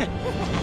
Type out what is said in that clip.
Ha ha ha!